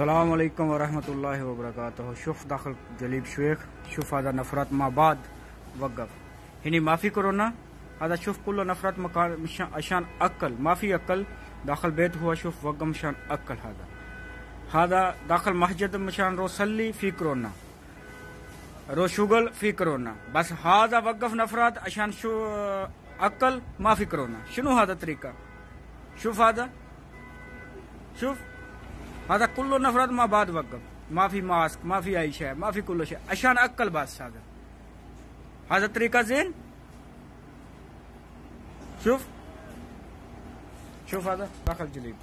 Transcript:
السلام عليكم ورحمة الله وبركاته. شوف داخل جليب شويخ شوف هذا نفرات ما بعد. وقف. هني ما في كورونا؟ هذا شوف كله نفرات مكان عشان أكل. ما في أكل. داخل بيت هو شوف وقف مشان أكل هذا. هذا داخل مسجد مشان رو صلي في كورونا. رو شغل في كورونا. بس هذا وقف نفرات عشان شو أكل؟ ما في كورونا. شنو هذا طريقة؟ شوف هذا. شوف. هذا كله نفرات ما بعد وقف. ما في ماسك ما في أي شيء ما في كل شيء. عشان اكل بس هذا. هذا طريقة زين؟ شوف. شوف هذا. داخل جليب